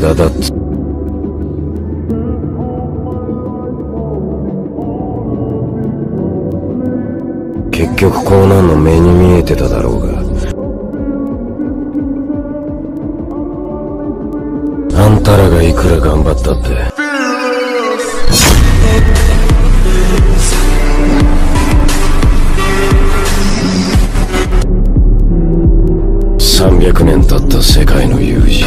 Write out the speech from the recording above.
駄だっつ。結局こうなんの目に見えてただろうが。あんたらがいくら頑張ったって。300年経った世界の友人